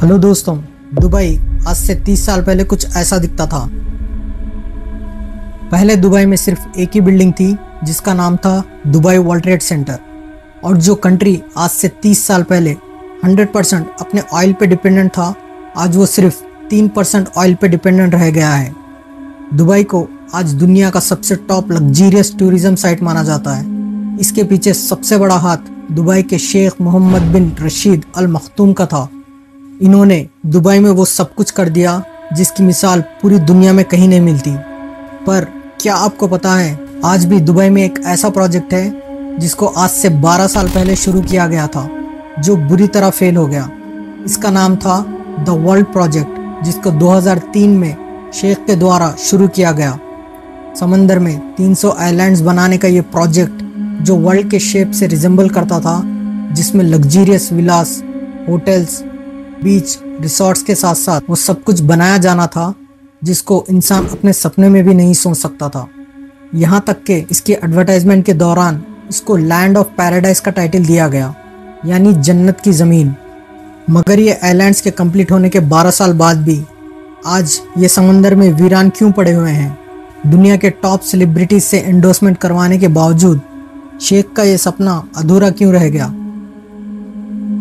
Hello दोस्तों, Dubai आज से 30 साल पहले कुछ ऐसा दिखता था। पहले दुबई में सिर्फ़ एक ही बिल्डिंग थी, जिसका नाम था दुबई वर्ल्ड ट्रेड सेंटर। और जो कंट्री आज से 30 साल पहले 100 परसेंट अपने ऑयल पे डिपेंडेंट था, आज वो सिर्फ़ 3 परसेंट ऑयल पे डिपेंडेंट रह गया है। दुबई को आज दुनिया का सबसे टॉप लग्जीरियस टूरिज़्म साइट माना जाता है। इसके पीछे सबसे बड़ा हाथ दुबई के शेख मोहम्मद बिन रशीद अल मखतूम का था। इन्होंने दुबई में वो सब कुछ कर दिया, जिसकी मिसाल पूरी दुनिया में कहीं नहीं मिलती। पर क्या आपको पता है, आज भी दुबई में एक ऐसा प्रोजेक्ट है, जिसको आज से 12 साल पहले शुरू किया गया था, जो बुरी तरह फेल हो गया। इसका नाम था द वर्ल्ड प्रोजेक्ट, जिसको 2003 में शेख के द्वारा शुरू किया गया। समंदर में 300 आइलैंड्स बनाने का ये प्रोजेक्ट, जो वर्ल्ड के शेप से रिजेंबल करता था, जिसमें luxurious villas hotels beach resorts के साथ साथ वो सब कुछ बनाया जाना था, जिसको इंसान अपने सपने में भी नहीं सोच सकता था। यहाँ तक कि इसके एडवर्टाइजमेंट के दौरान इसको लैंड ऑफ़ पैराडाइज का टाइटल दिया गया, यानी जन्नत की ज़मीन। मगर ये आइलैंड्स के कंप्लीट होने के 12 साल बाद भी आज ये समंदर में वीरान क्यों पड़े हुए हैं? दुनिया के टॉप सेलिब्रिटीज से एंडोसमेंट करवाने के बावजूद शेख का ये सपना अधूरा क्यों रह गया?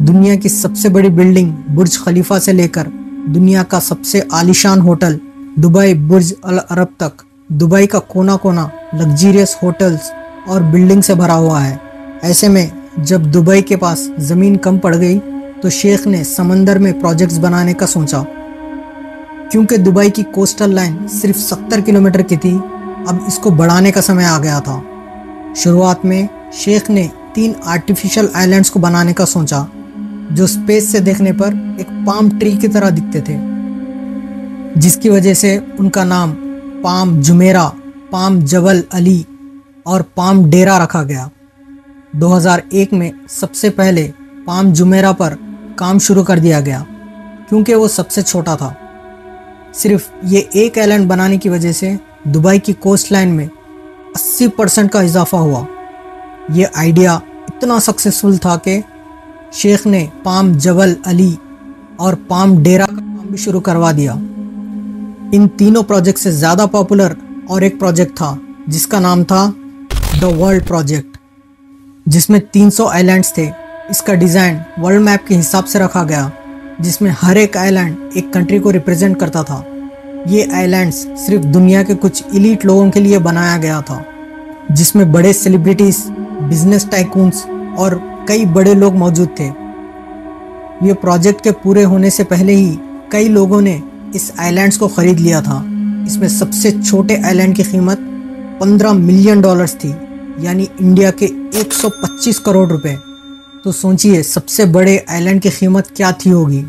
दुनिया की सबसे बड़ी बिल्डिंग बुर्ज खलीफा से लेकर दुनिया का सबसे आलिशान होटल दुबई बुर्ज अल अरब तक। दुबई का कोना कोना लग्जीरियस होटल्स और बिल्डिंग से भरा हुआ है। ऐसे में जब दुबई के पास ज़मीन कम पड़ गई तो शेख ने समंदर में प्रोजेक्ट्स बनाने का सोचा। क्योंकि दुबई की कोस्टल लाइन सिर्फ़ 70 किलोमीटर की थी, अब इसको बढ़ाने का समय आ गया था। शुरुआत में शेख ने तीन आर्टिफिशियल आइलैंड्स को बनाने का सोचा। जो स्पेस से देखने पर एक पाम ट्री की तरह दिखते थे, जिसकी वजह से उनका नाम Palm Jumeirah Palm Jebel Ali और पाम डेरा रखा गया। 2001 में सबसे पहले पाम जुमेरा पर काम शुरू कर दिया गया, क्योंकि वो सबसे छोटा था। सिर्फ़ ये एक आइलैंड बनाने की वजह से दुबई की कोस्ट लाइन में 80 परसेंट का इजाफा हुआ। ये आइडिया इतना सक्सेसफुल था कि शेख ने पाम जबल अली और पाम डेरा का काम भी शुरू करवा दिया। इन तीनों प्रोजेक्ट से ज़्यादा पॉपुलर और एक प्रोजेक्ट था, जिसका नाम था द वर्ल्ड प्रोजेक्ट जिसमें 300 आइलैंड्स थे। इसका डिज़ाइन वर्ल्ड मैप के हिसाब से रखा गया, जिसमें हर एक आइलैंड एक कंट्री को रिप्रेजेंट करता था। ये आइलैंड्स सिर्फ़ दुनिया के कुछ इलीट लोगों के लिए बनाया गया था, जिसमें बड़े सेलिब्रिटीज़ बिज़नेस टाइकून्स और कई बड़े लोग मौजूद थे। ये प्रोजेक्ट के पूरे होने से पहले ही कई लोगों ने इस आइलैंड्स को ख़रीद लिया था। इसमें सबसे छोटे आइलैंड की कीमत 15 मिलियन डॉलर्स थी, यानी इंडिया के 125 करोड़ रुपए। तो सोचिए, सबसे बड़े आइलैंड की कीमत क्या थी होगी?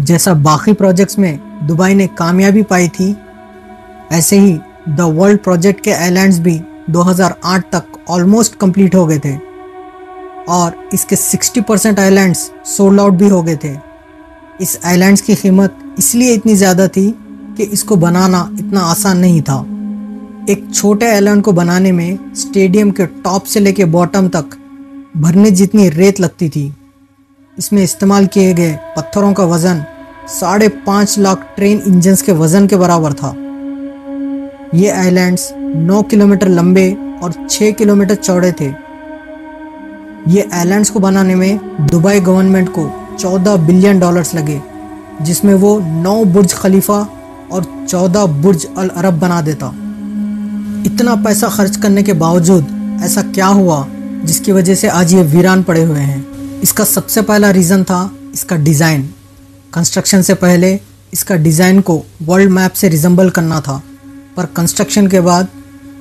जैसा बाकी प्रोजेक्ट्स में दुबई ने कामयाबी पाई थी, ऐसे ही द वर्ल्ड प्रोजेक्ट के आइलैंड्स भी 2008 तक ऑलमोस्ट कंप्लीट हो गए थे। और इसके 60 परसेंट आइलैंड्स सोल्ड आउट भी हो गए थे। इस आइलैंड्स की कीमत इसलिए इतनी ज़्यादा थी कि इसको बनाना इतना आसान नहीं था। एक छोटे आइलैंड को बनाने में स्टेडियम के टॉप से लेके बॉटम तक भरने जितनी रेत लगती थी, इसमें इस्तेमाल किए गए पत्थरों का वज़न साढ़े पाँच लाख ट्रेन इंजन्स के वज़न के बराबर था। ये आइलैंड्स 9 किलोमीटर लंबे और 6 किलोमीटर चौड़े थे। ये आइलैंड्स को बनाने में दुबई गवर्नमेंट को 14 बिलियन डॉलर्स लगे, जिसमें वो नौ बुर्ज खलीफा और 14 बुर्ज अल अरब बना देता। इतना पैसा खर्च करने के बावजूद ऐसा क्या हुआ, जिसकी वजह से आज ये वीरान पड़े हुए हैं? इसका सबसे पहला रीज़न था इसका डिज़ाइन कंस्ट्रक्शन से पहले इसका डिज़ाइन को वर्ल्ड मैप से रिजम्बल करना था, पर कंस्ट्रक्शन के बाद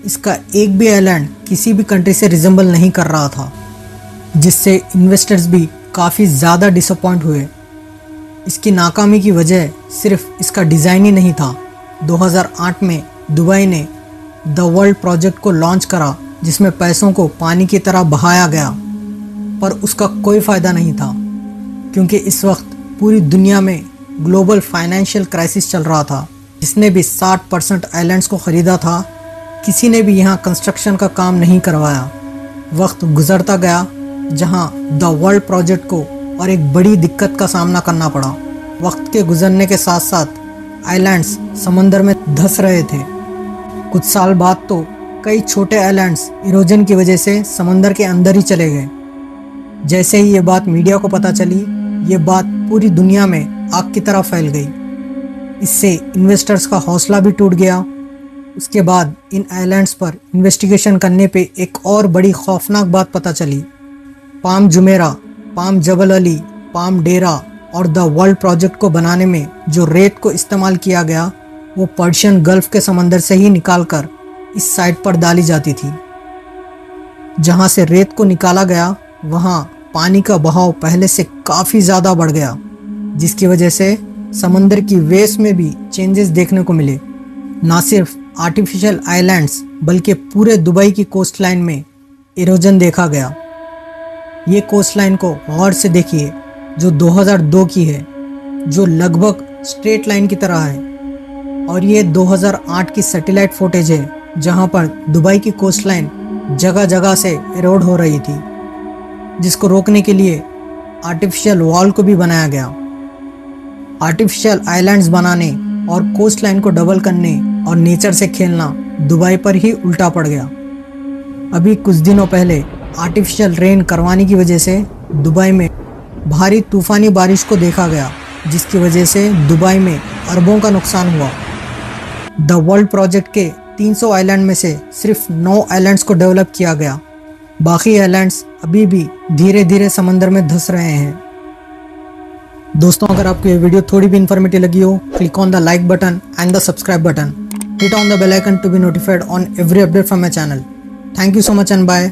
इसका एक भी आइलैंड किसी भी कंट्री से रिजम्बल नहीं कर रहा था। जिससे इन्वेस्टर्स भी काफ़ी ज़्यादा डिसअपॉइंट हुए। इसकी नाकामी की वजह सिर्फ़ इसका डिज़ाइन ही नहीं था। 2008 में दुबई ने द वर्ल्ड प्रोजेक्ट को लॉन्च करा, जिसमें पैसों को पानी की तरह बहाया गया। पर उसका कोई फ़ायदा नहीं था, क्योंकि इस वक्त पूरी दुनिया में ग्लोबल फाइनेंशियल क्राइसिस चल रहा था। जिसने भी 60 परसेंट आइलैंड्स को ख़रीदा था, किसी ने भी यहाँ कंस्ट्रक्शन का काम नहीं करवाया। वक्त गुजरता गया जहाँ द वर्ल्ड प्रोजेक्ट को और एक बड़ी दिक्कत का सामना करना पड़ा। वक्त के गुजरने के साथ साथ आइलैंड्स समंदर में धस रहे थे। कुछ साल बाद तो कई छोटे आइलैंड्स इरोजन की वजह से समंदर के अंदर ही चले गए। जैसे ही ये बात मीडिया को पता चली, ये बात पूरी दुनिया में आग की तरह फैल गई। इससे इन्वेस्टर्स का हौसला भी टूट गया। उसके बाद इन आइलैंड्स पर इन्वेस्टिगेशन करने पे एक और बड़ी खौफनाक बात पता चली। Palm Jumeirah, Palm Jebel Ali, Palm Deira और द वर्ल्ड प्रोजेक्ट को बनाने में जो रेत को इस्तेमाल किया गया, वो पर्शियन गल्फ के समंदर से ही निकालकर इस साइट पर डाली जाती थी। जहाँ से रेत को निकाला गया, वहाँ पानी का बहाव पहले से काफ़ी ज़्यादा बढ़ गया, जिसकी वजह से समंदर की वेस में भी चेंजेस देखने को मिले। ना सिर्फ़ आर्टिफिशियल आइलैंड्स बल्कि पूरे दुबई की कोस्ट लाइन में इरोजन देखा गया। ये कोस्ट लाइन को गौर से देखिए, जो 2002 की है, जो लगभग स्ट्रेट लाइन की तरह है। और ये 2008 की सैटेलाइट फुटेज है, जहाँ पर दुबई की कोस्ट लाइन जगह जगह से एरोड हो रही थी, जिसको रोकने के लिए आर्टिफिशियल वॉल को भी बनाया गया। आर्टिफिशियल आइलैंड्स बनाने और कोस्ट लाइन को डबल करने और नेचर से खेलना दुबई पर ही उल्टा पड़ गया। अभी कुछ दिनों पहले आर्टिफिशियल रेन करवाने की वजह से दुबई में भारी तूफानी बारिश को देखा गया, जिसकी वजह से दुबई में अरबों का नुकसान हुआ। द वर्ल्ड प्रोजेक्ट के 300 आइलैंड में से सिर्फ़ 9 आइलैंड्स को डेवलप किया गया। बाकी आइलैंड्स अभी भी धीरे धीरे समंदर में धस रहे हैं। दोस्तों, अगर आपको ये वीडियो थोड़ी भी इन्फॉर्मेटिव लगी हो click on the like button and the subscribe button hit on the icon to be notified on every update from my channel thank you so much and bye